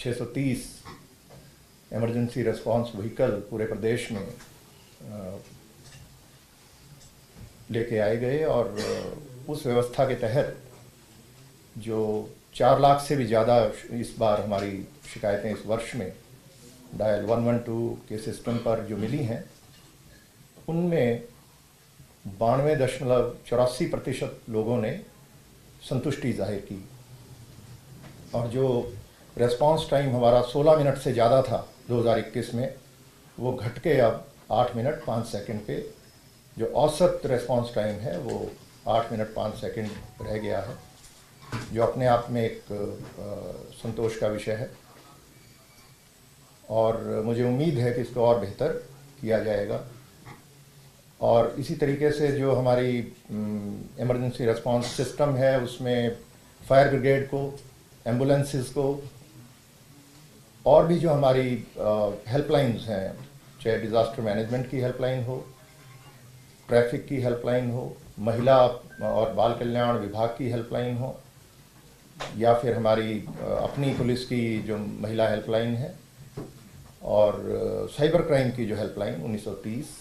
630 emergency response vehicle पूरे प्रदेश में लेके आए गए और उस व्यवस्था के तहत जो चार लाख से भी ज़्यादा इस बार हमारी शिकायतें इस वर्ष में डायल 112 के सिस्टम पर जो मिली हैं, उनमें बानवे दशमलव चौरासी प्रतिशत लोगों ने संतुष्टि ज़ाहिर की। और जो रेस्पॉन्स टाइम हमारा 16 मिनट से ज़्यादा था 2021 में। वो घट के अब 8 मिनट 5 सेकंड पे जो औसत रेस्पॉन्स टाइम है, वो 8 मिनट 5 सेकंड रह गया है, जो अपने आप में एक संतोष का विषय है। और मुझे उम्मीद है कि इसको और बेहतर किया जाएगा। और इसी तरीके से जो हमारी इमरजेंसी रेस्पॉन्स सिस्टम है, उसमें फायर ब्रिगेड को एम्बुलेंसेस को और भी जो हमारी हेल्पलाइंस हैं, चाहे डिज़ास्टर मैनेजमेंट की हेल्पलाइन हो ट्रैफ़िक की हेल्पलाइन हो, महिला और बाल कल्याण विभाग की हेल्पलाइन हो, या फिर हमारी अपनी पुलिस की जो महिला हेल्पलाइन है, और साइबर क्राइम की जो हेल्पलाइन 1930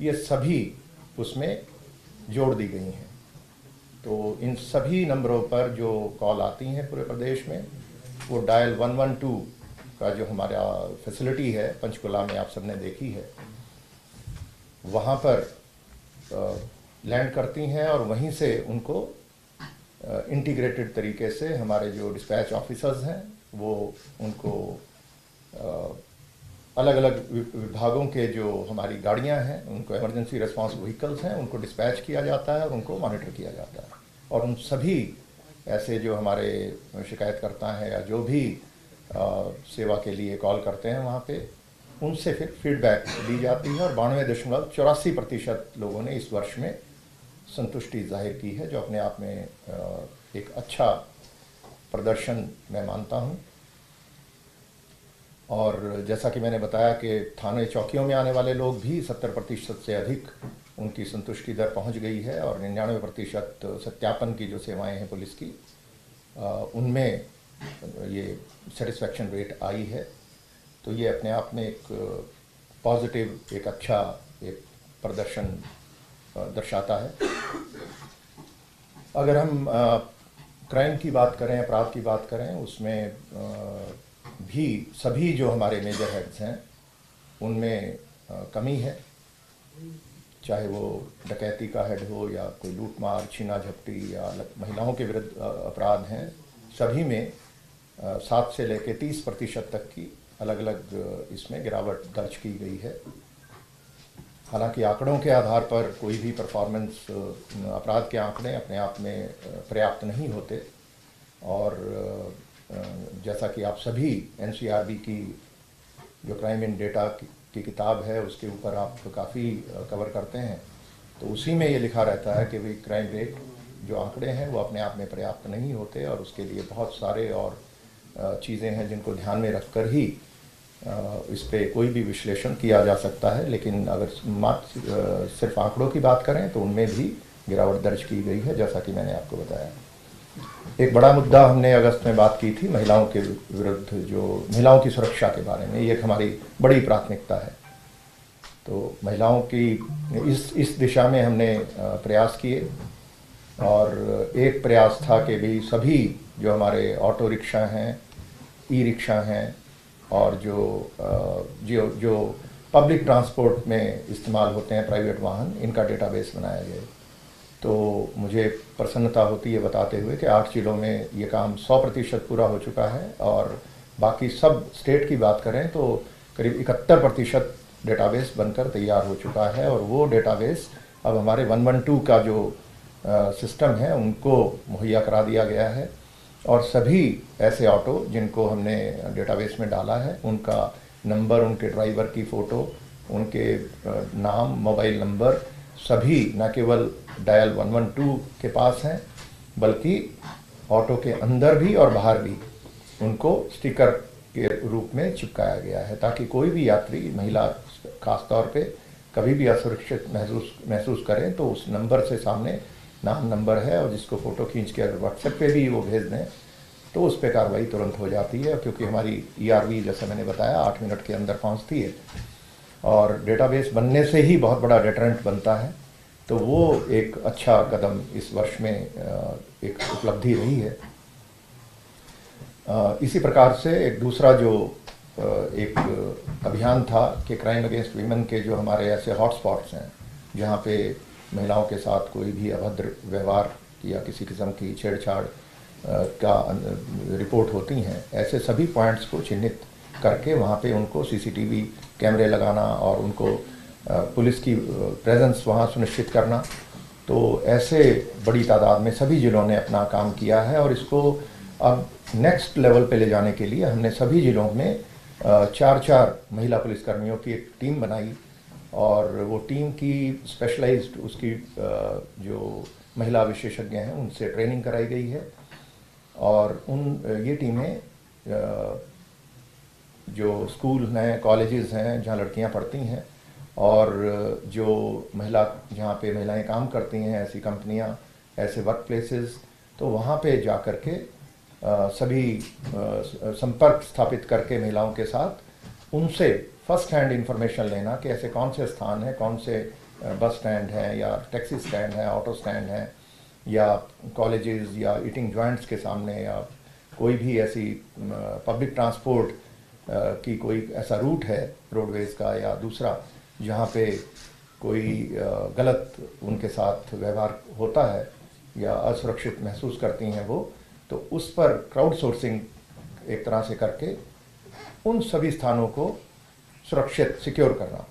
ये सभी उसमें जोड़ दी गई हैं। तो इन सभी नंबरों पर जो कॉल आती हैं पूरे प्रदेश में, वो डायल 112 का जो हमारा फैसिलिटी है, पंचकुला में आप सबने देखी है, वहाँ पर लैंड करती हैं और वहीं से उनको इंटीग्रेटेड तरीके से हमारे जो डिस्पैच ऑफिसर्स हैं, वो उनको अलग अलग विभागों के जो हमारी गाड़ियाँ हैं, उनको इमरजेंसी रिस्पांस व्हीकल्स हैं, उनको डिस्पैच किया जाता है और उनको मॉनिटर किया जाता है। और उन सभी ऐसे जो हमारे शिकायतकर्ता हैं या जो भी सेवा के लिए कॉल करते हैं वहाँ पे। उनसे फिर फीडबैक दी जाती है और बानवे दशमलव चौरासी प्रतिशत लोगों ने इस वर्ष में संतुष्टि ज़ाहिर की है, जो अपने आप में एक अच्छा प्रदर्शन मैं मानता हूँ। और जैसा कि मैंने बताया कि थाने चौकियों में आने वाले लोग भी सत्तर प्रतिशत से अधिक उनकी संतुष्टि दर पहुँच गई है और निन्यानवे प्रतिशत सत्यापन की जो सेवाएँ हैं पुलिस की उनमें ये सेटिस्फैक्शन रेट आई है तो ये अपने आप में एक पॉजिटिव एक अच्छा एक प्रदर्शन दर्शाता है। अगर हम क्राइम की बात करें, अपराध की बात करें, उसमें भी सभी जो हमारे मेजर हेड्स हैं, उनमें कमी है। चाहे वो डकैती का हेड हो या कोई लूटमार छीना झपटी या महिलाओं के विरुद्ध अपराध हैं, सभी में सात से लेकर तीस प्रतिशत तक की अलग अलग इसमें गिरावट दर्ज की गई है। हालाँकि आंकड़ों के आधार पर कोई भी परफॉर्मेंस अपराध के आंकड़े अपने आप में पर्याप्त नहीं होते। और जैसा कि आप सभी एनसीआरबी की जो क्राइम इन डेटा की, की किताब है उसके ऊपर आप काफ़ी कवर करते हैं। तो उसी में ये लिखा रहता है कि भाई क्राइम रेट जो आंकड़े हैं वो अपने आप में पर्याप्त नहीं होते और उसके लिए बहुत सारे और चीज़ें हैं जिनको ध्यान में रखकर ही इस पर कोई भी विश्लेषण किया जा सकता है। लेकिन अगर मात्र सिर्फ़ आंकड़ों की बात करें तो उनमें भी गिरावट दर्ज की गई है, जैसा कि मैंने आपको बताया। एक बड़ा मुद्दा हमने अगस्त में बात की थी, महिलाओं के विरुद्ध जो, महिलाओं की सुरक्षा के बारे में। ये एक हमारी बड़ी प्राथमिकता है। तो महिलाओं की, इस इस दिशा में हमने प्रयास किए। और एक प्रयास था कि भी सभी जो हमारे ऑटो रिक्शा हैं ई रिक्शा हैं और जो जो जो पब्लिक ट्रांसपोर्ट में इस्तेमाल होते हैं प्राइवेट वाहन, इनका डेटाबेस बनाया जाए तो मुझे प्रसन्नता होती है बताते हुए कि आठ जिलों में ये काम 100 प्रतिशत पूरा हो चुका है और बाकी सब स्टेट की बात करें तो करीब इकहत्तर प्रतिशत डेटाबेस बनकर तैयार हो चुका है और वो डेटाबेस अब हमारे 112 का जो सिस्टम है, उनको मुहैया करा दिया गया है। और सभी ऐसे ऑटो जिनको हमने डेटाबेस में डाला है, उनका नंबर, उनके ड्राइवर की फ़ोटो, उनके नाम, मोबाइल नंबर, सभी न केवल डायल 112 के पास हैं, बल्कि ऑटो के अंदर भी और बाहर भी उनको स्टिकर के रूप में चिपकाया गया है, ताकि कोई भी यात्री, महिला खासतौर पे कभी भी असुरक्षित महसूस महसूस करें तो उस नंबर से सामने नाम नंबर है और जिसको फ़ोटो खींच के अगर व्हाट्सएप पे भी वो भेज दें तो उस पर कार्रवाई तुरंत हो जाती है, क्योंकि हमारी ईआरवी जैसे मैंने बताया, आठ मिनट के अंदर पहुँचती है। और डेटाबेस बनने से ही बहुत बड़ा डेटरेंट बनता है। तो वो एक अच्छा कदम इस वर्ष में एक उपलब्धि रही है। इसी प्रकार से एक दूसरा जो एक अभियान था कि क्राइम अगेंस्ट वीमेन के जो हमारे ऐसे हॉटस्पॉट्स हैं, जहाँ पे महिलाओं के साथ कोई भी अभद्र व्यवहार या किसी किस्म की छेड़छाड़ का रिपोर्ट होती हैं, ऐसे सभी पॉइंट्स को चिन्हित करके वहाँ पे उनको सीसीटीवी कैमरे लगाना और उनको पुलिस की प्रेजेंस वहाँ सुनिश्चित करना। तो ऐसे बड़ी तादाद में सभी ज़िलों ने अपना काम किया है और इसको अब नेक्स्ट लेवल पे ले जाने के लिए हमने सभी ज़िलों में चार चार महिला पुलिसकर्मियों की एक टीम बनाई। और वो टीम की स्पेशलाइज्ड उसकी जो महिला विशेषज्ञ हैं, उनसे ट्रेनिंग कराई गई है। और उन, ये टीमें जो स्कूल हैं कॉलेजेस हैं, जहाँ लड़कियाँ पढ़ती हैं, और जो महिला, जहाँ पे महिलाएँ काम करती हैं, ऐसी कंपनियाँ, ऐसे वर्क प्लेसेस तो वहाँ पे जा कर के सभी संपर्क स्थापित करके महिलाओं के साथ उनसे फ़र्स्ट हैंड इंफॉर्मेशन लेना कि ऐसे कौन से स्थान हैं, कौन से बस स्टैंड हैं या टैक्सी स्टैंड हैं ऑटो स्टैंड हैं, या कॉलेजेस या ईटिंग जॉइंट्स के सामने या कोई भी ऐसी पब्लिक ट्रांसपोर्ट की कोई ऐसा रूट है रोडवेज़ का या दूसरा जहाँ पे कोई गलत उनके साथ व्यवहार होता है या असुरक्षित महसूस करती हैं वो तो उस पर क्राउड सोर्सिंग एक तरह से करके उन सभी स्थानों को सुरक्षित सिक्योर करना।